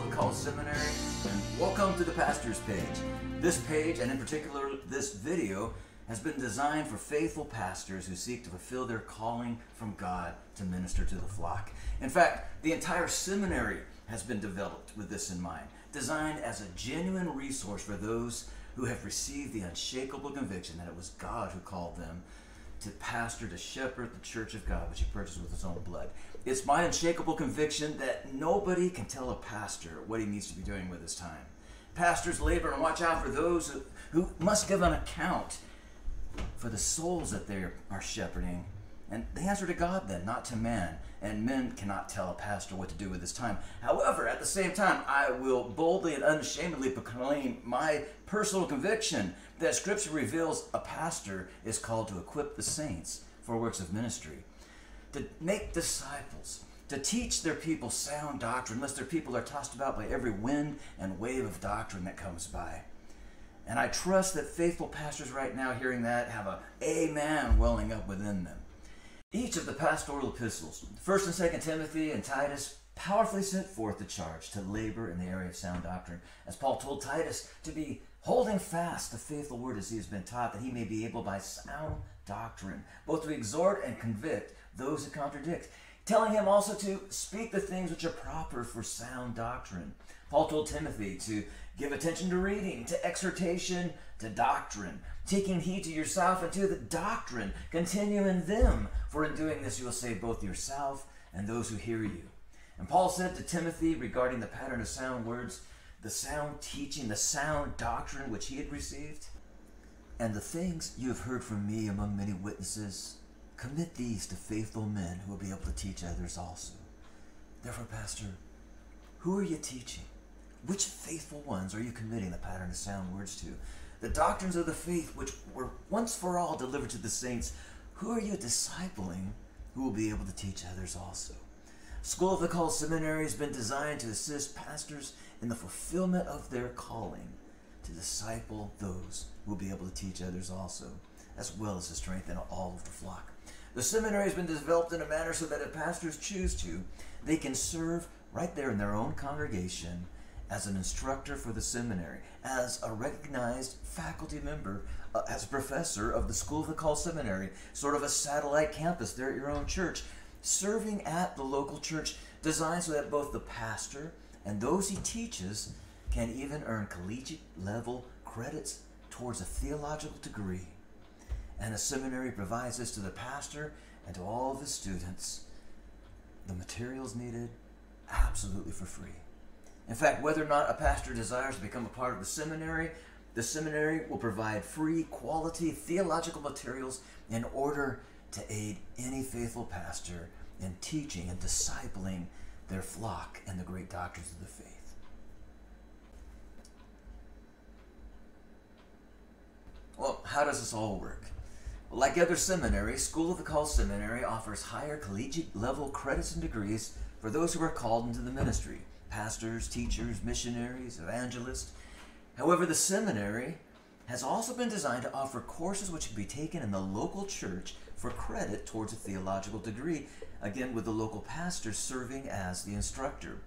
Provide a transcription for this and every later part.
the of Seminary, and welcome to the Pastor's page. This page, and in particular this video, has been designed for faithful pastors who seek to fulfill their calling from God to minister to the flock. In fact, the entire seminary has been developed with this in mind, designed as a genuine resource for those who have received the unshakable conviction that it was God who called them to pastor, to shepherd the church of God, which he purchased with his own blood. It's my unshakable conviction that nobody can tell a pastor what he needs to be doing with his time. Pastors labor and watch out for those who, must give an account for the souls that they are shepherding. And they answer to God then, not to man. And men cannot tell a pastor what to do with his time. However, at the same time, I will boldly and unashamedly proclaim my personal conviction that Scripture reveals a pastor is called to equip the saints for works of ministry, to make disciples, to teach their people sound doctrine, lest their people are tossed about by every wind and wave of doctrine that comes by. And I trust that faithful pastors right now hearing that have a amen welling up within them. Each of the pastoral epistles, 1st and 2nd Timothy and Titus, powerfully sent forth the charge to labor in the area of sound doctrine, as Paul told Titus to be holding fast the faithful word as he has been taught, that he may be able by sound doctrine both to exhort and convict those who contradict, telling him also to speak the things which are proper for sound doctrine. Paul told Timothy to give attention to reading, to exhortation, to doctrine, taking heed to yourself and to the doctrine. Continue in them, for in doing this you will save both yourself and those who hear you. And Paul said to Timothy regarding the pattern of sound words, the sound teaching, the sound doctrine which he had received, and the things you have heard from me among many witnesses, commit these to faithful men who will be able to teach others also. Therefore, Pastor, who are you teaching? Which faithful ones are you committing the pattern of sound words to? The doctrines of the faith which were once for all delivered to the saints, who are you discipling who will be able to teach others also? School of the Called Seminary has been designed to assist pastors in the fulfillment of their calling to disciple those who will be able to teach others also, as well as to strengthen all of the flock. The seminary has been developed in a manner so that if pastors choose to, they can serve right there in their own congregation as an instructor for the seminary, as a recognized faculty member, uh, as a professor of the School of the Called Seminary, sort of a satellite campus there at your own church, serving at the local church, designed so that both the pastor and those he teaches can even earn collegiate level credits towards a theological degree. And the seminary provides this to the pastor and to all of his students, the materials needed absolutely for free. In fact, whether or not a pastor desires to become a part of the seminary, the seminary will provide free, quality theological materials in order to aid any faithful pastor in teaching and discipling their flock and the great doctrines of the faith. Well, how does this all work? Well, like other seminaries, School of the Called Seminary offers higher collegiate level credits and degrees for those who are called into the ministry pastors, teachers, missionaries, evangelists. However, the seminary has also been designed to offer courses which can be taken in the local church for credit towards a theological degree, again, with the local pastor serving as the instructor.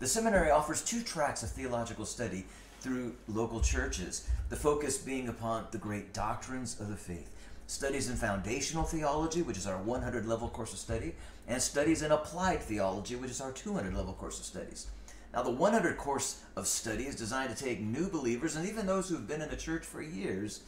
The seminary offers two tracks of theological study through local churches, the focus being upon the great doctrines of the faith. Studies in foundational theology, which is our 100 level course of study, and studies in applied theology, which is our 200 level course of studies. Now, the 100 course of study is designed to take new believers and even those who've been in the church for years,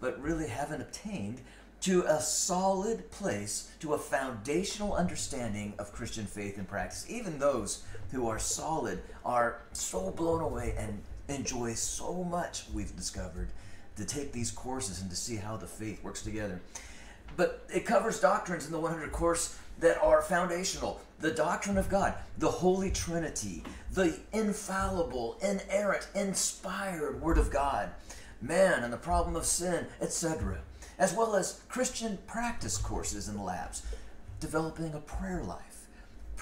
but really haven't obtained, to a solid place, to a foundational understanding of Christian faith and practice. Even those who are solid are so blown away and enjoy so much, we've discovered, to take these courses and to see how the faith works together. But it covers doctrines in the 100 course that are foundational the doctrine of God, the Holy Trinity, the infallible, inerrant, inspired Word of God, man and the problem of sin, etc., as well as Christian practice courses and labs, developing a prayer life,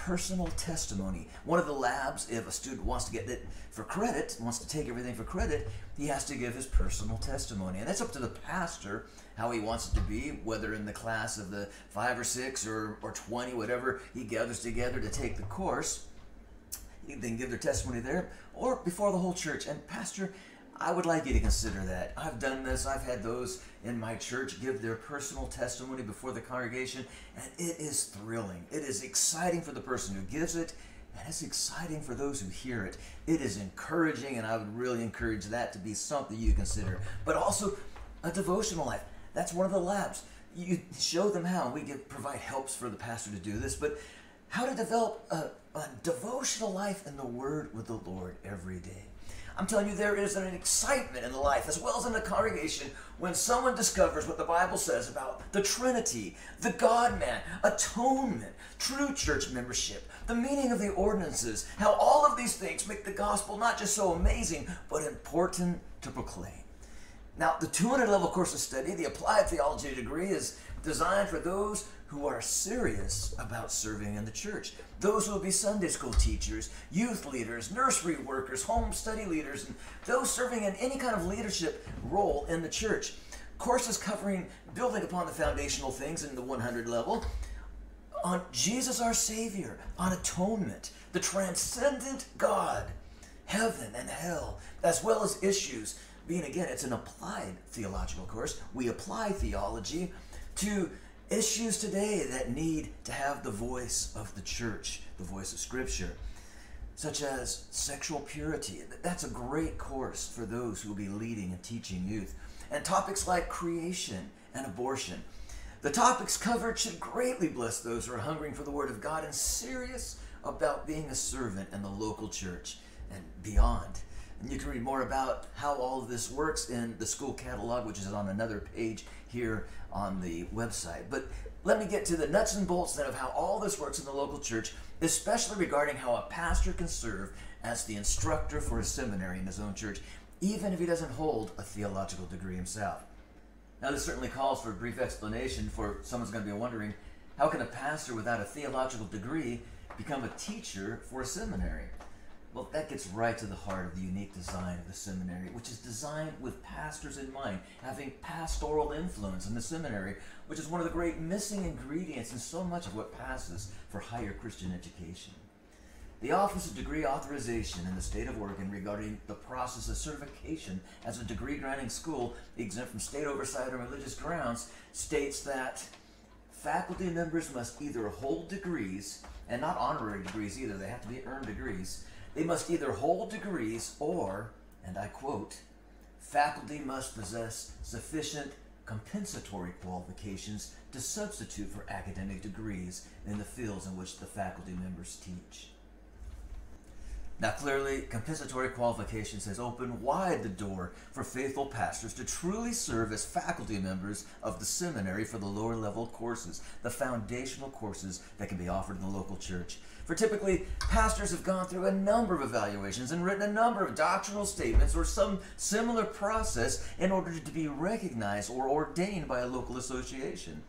personal testimony. One of the labs, if a student wants to get it for credit, wants to take everything for credit, he has to give his personal testimony. And that's up to the pastor how he wants it to be, whether in the class of the five or six or, or 20, whatever he gathers together to take the course. they can give their testimony there or before the whole church. And Pastor, I would like you to consider that. I've done this. I've had those in my church give their personal testimony before the congregation, and it is thrilling. It is exciting for the person who gives it, and it's exciting for those who hear it. It is encouraging, and I would really encourage that to be something you consider. But also, a devotional life. That's one of the labs. You show them how. We give, provide helps for the pastor to do this, but how to develop a, a devotional life in the Word with the Lord every day. I'm telling you, there is an excitement in the life as well as in the congregation when someone discovers what the Bible says about the Trinity, the God man, atonement, true church membership, the meaning of the ordinances, how all of these things make the gospel not just so amazing, but important to proclaim. Now, the 200 level course of study, the Applied Theology degree, is designed for those who are serious about serving in the church. Those will be Sunday school teachers, youth leaders, nursery workers, home study leaders, and those serving in any kind of leadership role in the church. Courses covering building upon the foundational things in the 100 level, on Jesus our Savior, on atonement, the transcendent God, heaven and hell, as well as issues. Being again, it's an applied theological course. We apply theology to issues today that need to have the voice of the church, the voice of Scripture, such as sexual purity. That's a great course for those who will be leading and teaching youth. And topics like creation and abortion. The topics covered should greatly bless those who are hungering for the Word of God and serious about being a servant in the local church and beyond. You can read more about how all of this works in the school catalog, which is on another page here on the website. But let me get to the nuts and bolts then of how all this works in the local church, especially regarding how a pastor can serve as the instructor for a seminary in his own church, even if he doesn't hold a theological degree himself. Now, this certainly calls for a brief explanation, for someone's going to be wondering how can a pastor without a theological degree become a teacher for a seminary? Well, that gets right to the heart of the unique design of the seminary, which is designed with pastors in mind, having pastoral influence in the seminary, which is one of the great missing ingredients in so much of what passes for higher Christian education. The Office of Degree Authorization in the state of Oregon regarding the process of certification as a degree granting school exempt from state oversight on religious grounds states that faculty members must either hold degrees, and not honorary degrees either, they have to be earned degrees. They must either hold degrees or, and I quote, faculty must possess sufficient compensatory qualifications to substitute for academic degrees in the fields in which the faculty members teach. Now, clearly, compensatory qualifications has opened wide the door for faithful pastors to truly serve as faculty members of the seminary for the lower level courses, the foundational courses that can be offered in the local church. For typically, pastors have gone through a number of evaluations and written a number of doctrinal statements or some similar process in order to be recognized or ordained by a local association.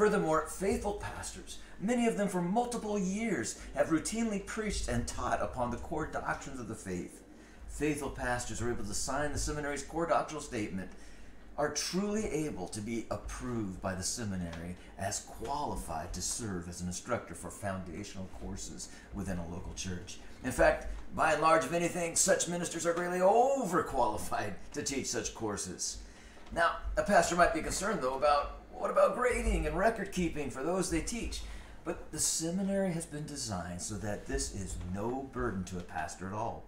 Furthermore, faithful pastors, many of them for multiple years, have routinely preached and taught upon the core doctrines of the faith. Faithful pastors who are able to sign the seminary's core doctrinal statement, are truly able to be approved by the seminary as qualified to serve as an instructor for foundational courses within a local church. In fact, by and large, if anything, such ministers are greatly overqualified to teach such courses. Now, a pastor might be concerned, though, about what about grading and record keeping for those they teach? But the seminary has been designed so that this is no burden to a pastor at all.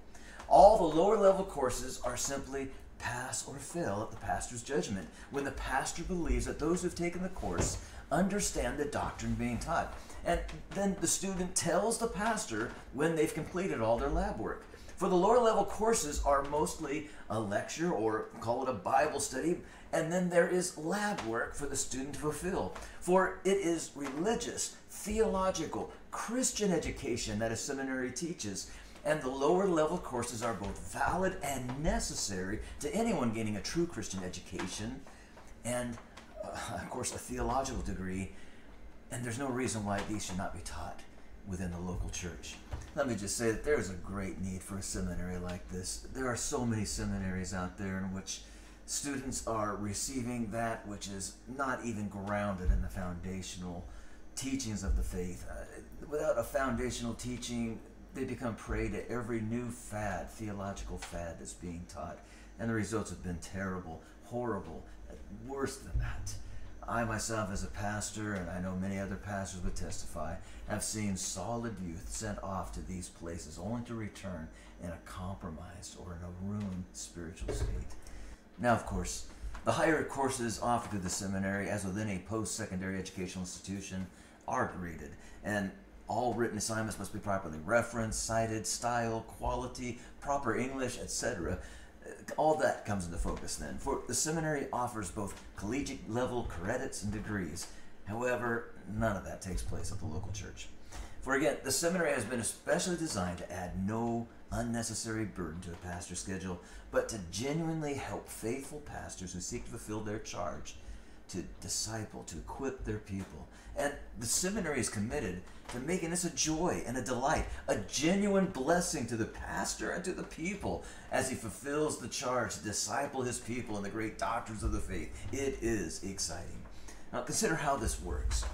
All the lower level courses are simply pass or fail at the pastor's judgment when the pastor believes that those who've taken the course understand the doctrine being taught. And then the student tells the pastor when they've completed all their lab work. For the lower level courses are mostly a lecture or call it a Bible study, and then there is lab work for the student to fulfill. For it is religious, theological, Christian education that a seminary teaches. And the lower level courses are both valid and necessary to anyone gaining a true Christian education and, uh, of course, a theological degree. And there's no reason why these should not be taught within the local church. Let me just say that there's a great need for a seminary like this. There are so many seminaries out there in which students are receiving that which is not even grounded in the foundational teachings of the faith. Uh, without a foundational teaching, they become prey to every new fad, theological fad that's being taught. And the results have been terrible, horrible, worse than that. I myself, as a pastor, and I know many other pastors would testify, have seen solid youth sent off to these places only to return in a compromised or in a ruined spiritual state. Now, of course, the higher courses offered through the seminary, as within a post secondary educational institution, are graded, and all written assignments must be properly referenced, cited, style, quality, proper English, etc all that comes into focus then. For the seminary offers both collegiate level credits and degrees. However, none of that takes place at the local church. For again, the seminary has been especially designed to add no unnecessary burden to a pastor's schedule, but to genuinely help faithful pastors who seek to fulfill their charge to disciple, to equip their people. And the seminary is committed to making this a joy and a delight, a genuine blessing to the pastor and to the people as he fulfills the charge to disciple his people in the great doctrines of the faith. It is exciting. Now, consider how this works.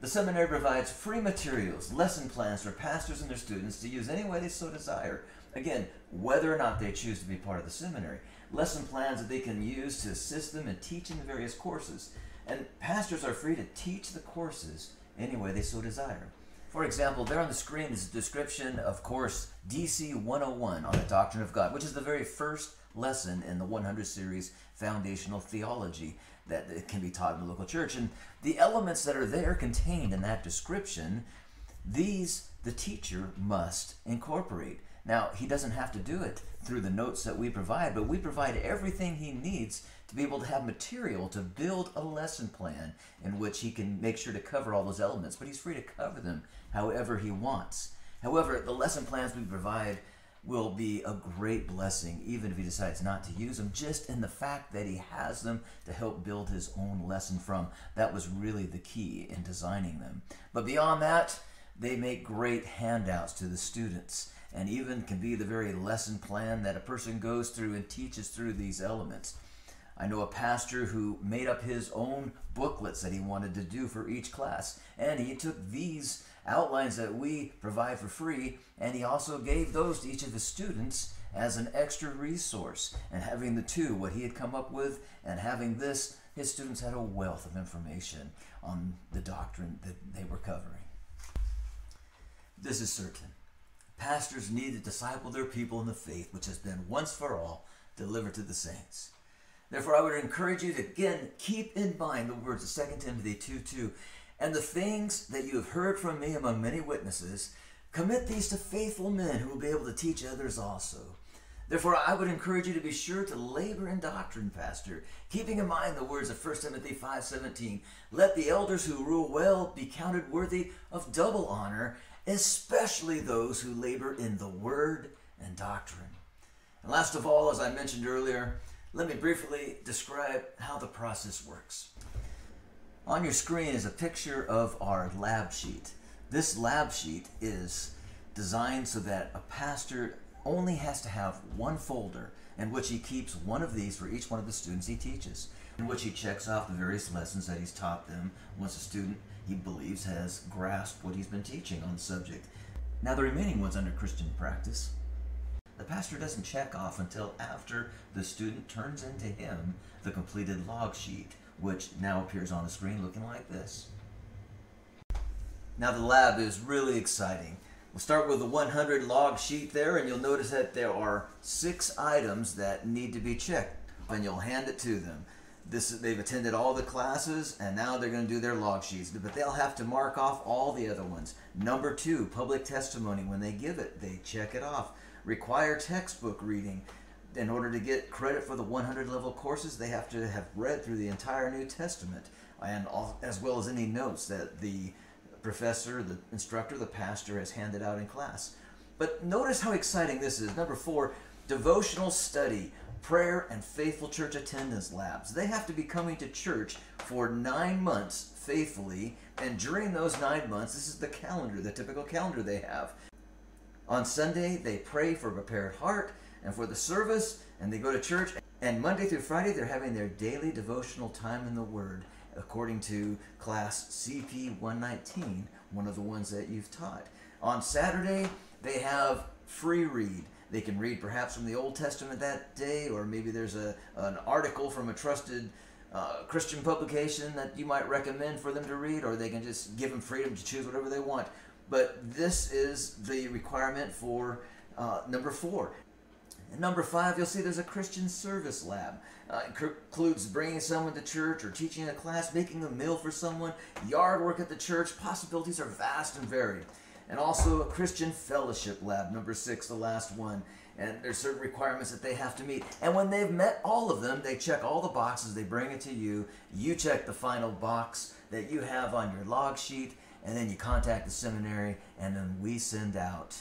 The seminary provides free materials, lesson plans for pastors and their students to use any way they so desire. Again, whether or not they choose to be part of the seminary lesson plans that they can use to assist them in teaching the various courses. And pastors are free to teach the courses any way they so desire. For example, there on the screen is a description of course DC 101 on the Doctrine of God, which is the very first lesson in the 100 series Foundational Theology that can be taught in the local church. And the elements that are there contained in that description, these the teacher must incorporate. Now, he doesn't have to do it through the notes that we provide, but we provide everything he needs to be able to have material to build a lesson plan in which he can make sure to cover all those elements, but he's free to cover them however he wants. However, the lesson plans we provide will be a great blessing, even if he decides not to use them, just in the fact that he has them to help build his own lesson from. That was really the key in designing them. But beyond that, they make great handouts to the students and even can be the very lesson plan that a person goes through and teaches through these elements. I know a pastor who made up his own booklets that he wanted to do for each class, and he took these outlines that we provide for free, and he also gave those to each of his students as an extra resource. And having the two, what he had come up with, and having this, his students had a wealth of information on the doctrine that they were covering. This is certain Pastors need to disciple their people in the faith, which has been once for all delivered to the saints. Therefore, I would encourage you to again keep in mind the words of 2 Timothy 2 2. And the things that you have heard from me among many witnesses, commit these to faithful men who will be able to teach others also. Therefore, I would encourage you to be sure to labor in doctrine, Pastor, keeping in mind the words of 1 Timothy 5.17. Let the elders who rule well be counted worthy of double honor, especially those who labor in the word and doctrine. And last of all, as I mentioned earlier, let me briefly describe how the process works. On your screen is a picture of our lab sheet. This lab sheet is designed so that a pastor only has to have one folder in which he keeps one of these for each one of the students he teaches, in which he checks off the various lessons that he's taught them once a student he believes has grasped what he's been teaching on the subject. Now, the remaining ones under Christian practice, the pastor doesn't check off until after the student turns into him the completed log sheet, which now appears on the screen looking like this. Now, the lab is really exciting. We'll start with the 100 log sheet there, and you'll notice that there are six items that need to be checked, and you'll hand it to them. This they've attended all the classes and now they're going to do their log sheets, but they'll have to mark off all the other ones. Number two, public testimony. When they give it, they check it off. Require textbook reading. In order to get credit for the 100 level courses, they have to have read through the entire New Testament, and all, as well as any notes that the professor, the instructor, the pastor has handed out in class. But notice how exciting this is. Number four, devotional study prayer and faithful church attendance labs. They have to be coming to church for nine months faithfully, and during those nine months, this is the calendar, the typical calendar they have. On Sunday, they pray for a prepared heart and for the service, and they go to church. And Monday through Friday, they're having their daily devotional time in the Word, according to class CP 119, one of the ones that you've taught. On Saturday, They have free read. They can read perhaps from the Old Testament that day, or maybe there's a, an article from a trusted uh, Christian publication that you might recommend for them to read, or they can just give them freedom to choose whatever they want. But this is the requirement for uh, number four. And number five, you'll see there's a Christian service lab. Uh, includes bringing someone to church or teaching a class, making a meal for someone, yard work at the church. Possibilities are vast and varied. And also a Christian fellowship lab, number six, the last one. And there's certain requirements that they have to meet. And when they've met all of them, they check all the boxes, they bring it to you. You check the final box that you have on your log sheet, and then you contact the seminary, and then we send out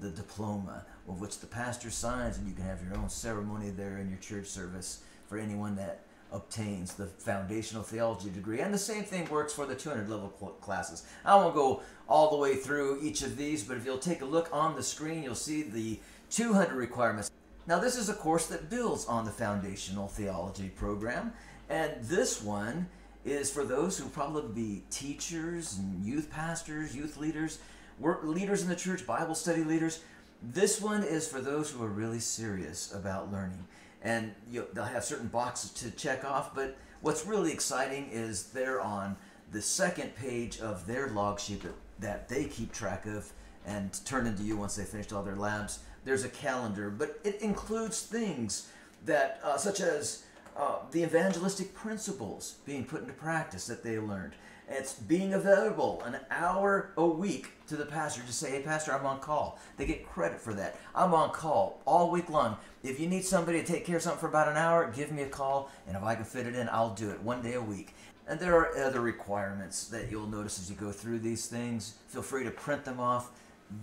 the diploma of which the pastor signs, and you can have your own ceremony there in your church service for anyone that obtains the foundational theology degree. And the same thing works for the 200 level classes. I won't go all the way through each of these, but if you'll take a look on the screen, you'll see the 200 requirements. Now, this is a course that builds on the foundational theology program, and this one is for those who probably be teachers and youth pastors, youth leaders, work leaders in the church, Bible study leaders. This one is for those who are really serious about learning. And you, they'll have certain boxes to check off, but what's really exciting is they're on the second page of their log sheet that, that they keep track of and turn into you once they finished all their labs. There's a calendar, but it includes things that, uh, such as uh, the evangelistic principles being put into practice that they learned. It's being available an hour a week to the pastor. to say, hey, Pastor, I'm on call. They get credit for that. I'm on call all week long. If you need somebody to take care of something for about an hour, give me a call, and if I can fit it in, I'll do it one day a week. And there are other requirements that you'll notice as you go through these things. Feel free to print them off.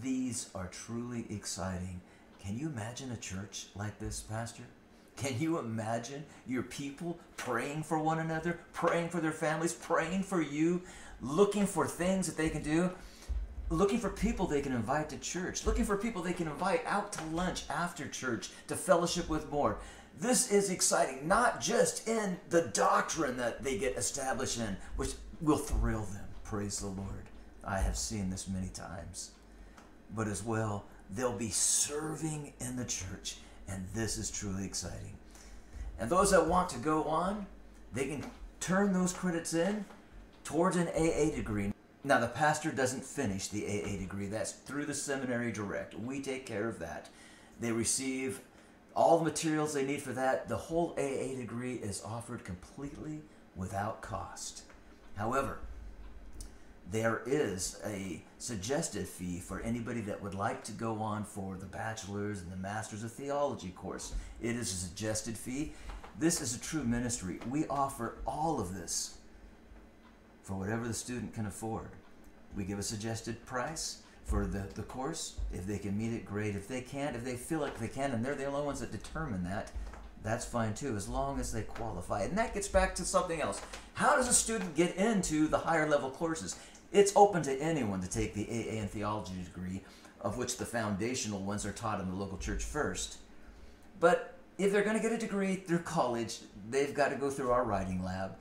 These are truly exciting. Can you imagine a church like this, Pastor? Can you imagine your people praying for one another, praying for their families, praying for you, looking for things that they can do? Looking for people they can invite to church, looking for people they can invite out to lunch after church to fellowship with more. This is exciting, not just in the doctrine that they get established in, which will thrill them. Praise the Lord. I have seen this many times. But as well, they'll be serving in the church and this is truly exciting. And those that want to go on, they can turn those credits in towards an AA degree. Now, the pastor doesn't finish the AA degree, that's through the seminary direct. We take care of that. They receive all the materials they need for that. The whole AA degree is offered completely without cost. However, there is a suggested fee for anybody that would like to go on for the bachelor's and the master's of theology course. It is a suggested fee. This is a true ministry. We offer all of this for whatever the student can afford. We give a suggested price for the, the course. If they can meet it, great. If they can't, if they feel like they can, and they're the only ones that determine that, that's fine too, as long as they qualify. And that gets back to something else. How does a student get into the higher level courses? It's open to anyone to take the AA and theology degree, of which the foundational ones are taught in the local church first. But if they're going to get a degree through college, they've got to go through our writing lab,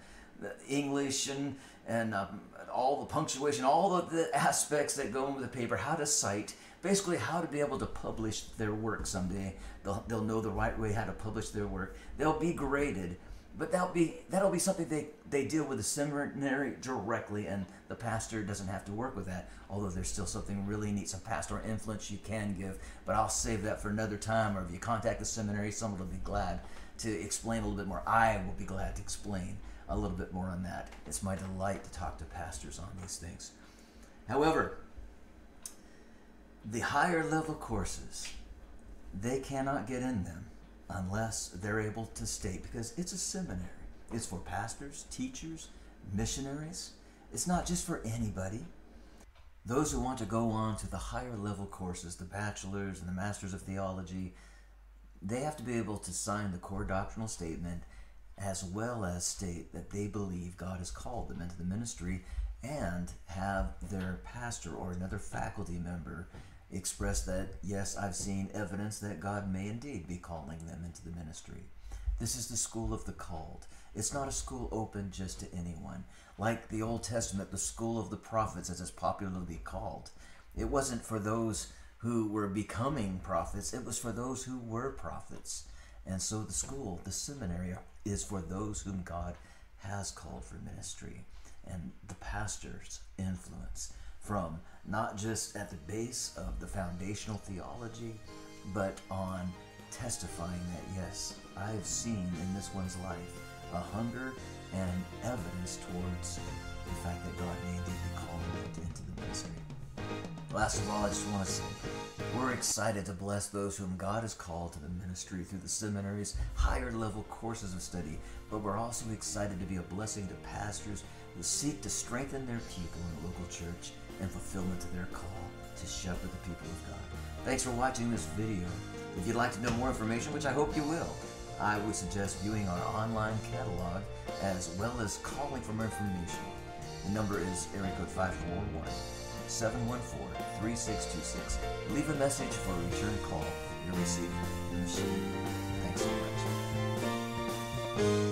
English and and um, all the punctuation, all the, the aspects that go into the paper, how to cite, basically how to be able to publish their work someday. They'll, they'll know the right way how to publish their work. They'll be graded but that'll be that'll be something they they deal with the seminary directly, and the pastor doesn't have to work with that. Although there's still something really neat, some pastoral influence you can give. But I'll save that for another time. Or if you contact the seminary, someone will be glad to explain a little bit more. I will be glad to explain a little bit more on that. It's my delight to talk to pastors on these things. However, the higher level courses, they cannot get in them unless they're able to state, because it's a seminary. It's for pastors, teachers, missionaries. It's not just for anybody. Those who want to go on to the higher level courses, the bachelor's and the master's of theology, they have to be able to sign the core doctrinal statement as well as state that they believe God has called them into the ministry and have their pastor or another faculty member express that, yes, I've seen evidence that God may indeed be calling them into the ministry. This is the school of the called. It's not a school open just to anyone. Like the Old Testament, the school of the prophets, as it's popularly called. It wasn't for those who were becoming prophets, it was for those who were prophets. And so the school, the seminary, is for those whom God has called for ministry. And the pastor's influence from not just at the base of the foundational theology, but on testifying that, yes, I have seen in this one's life a hunger and evidence towards the fact that God be calling it into the ministry. Last of all, I just want to say we're excited to bless those whom God has called to the ministry through the seminaries, higher level courses of study, but we're also excited to be a blessing to pastors who seek to strengthen their people in the local church and fulfillment to their call to shepherd the people of God. Thanks for watching this video. If you'd like to know more information, which I hope you will, I would suggest viewing our online catalog as well as calling for more information. The number is area code 541 714 3626. Leave a message for a return call You're receiving your machine. Thanks so much.